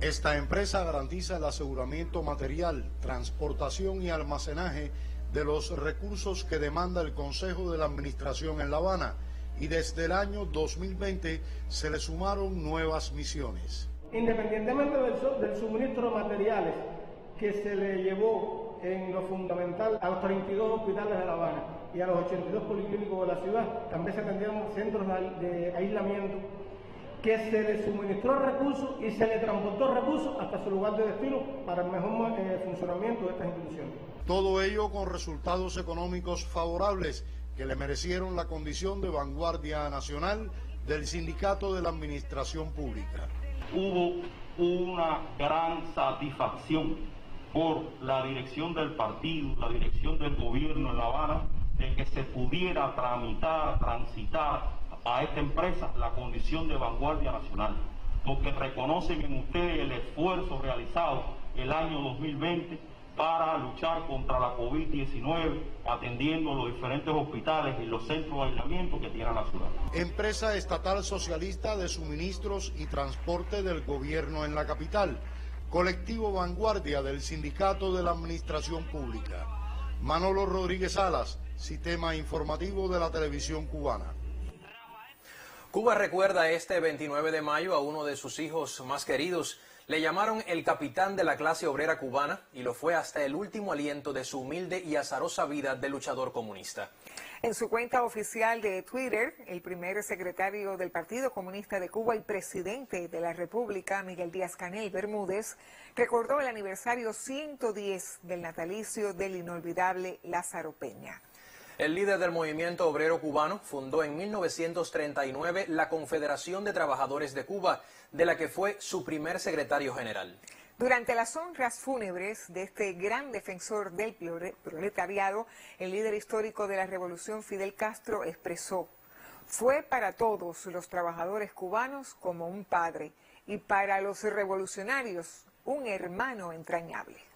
Esta empresa garantiza el aseguramiento material, transportación y almacenaje de los recursos que demanda el Consejo de la Administración en La Habana y desde el año 2020 se le sumaron nuevas misiones. Independientemente del, suministro de materiales que se le llevó en lo fundamental a los 32 hospitales de La Habana y a los 82 policlínicos de la ciudad, también se atendieron centros de aislamiento que se le suministró recursos y se le transportó recursos hasta su lugar de destino para el mejor eh, funcionamiento de estas instituciones. Todo ello con resultados económicos favorables que le merecieron la condición de vanguardia nacional del Sindicato de la Administración Pública. Hubo una gran satisfacción por la dirección del partido, la dirección del gobierno en La Habana, de que se pudiera tramitar, transitar a esta empresa la condición de vanguardia nacional, porque reconocen en ustedes el esfuerzo realizado el año 2020 para luchar contra la COVID-19, atendiendo los diferentes hospitales y los centros de aislamiento que tiene la ciudad. Empresa estatal socialista de suministros y transporte del gobierno en la capital. Colectivo Vanguardia del Sindicato de la Administración Pública. Manolo Rodríguez Salas, Sistema Informativo de la Televisión Cubana. Cuba recuerda este 29 de mayo a uno de sus hijos más queridos. Le llamaron el capitán de la clase obrera cubana y lo fue hasta el último aliento de su humilde y azarosa vida de luchador comunista. En su cuenta oficial de Twitter, el primer secretario del Partido Comunista de Cuba y presidente de la República, Miguel Díaz Canel Bermúdez, recordó el aniversario 110 del natalicio del inolvidable Lázaro Peña. El líder del movimiento obrero cubano fundó en 1939 la Confederación de Trabajadores de Cuba, de la que fue su primer secretario general. Durante las honras fúnebres de este gran defensor del proletariado, el líder histórico de la revolución Fidel Castro expresó, fue para todos los trabajadores cubanos como un padre y para los revolucionarios un hermano entrañable.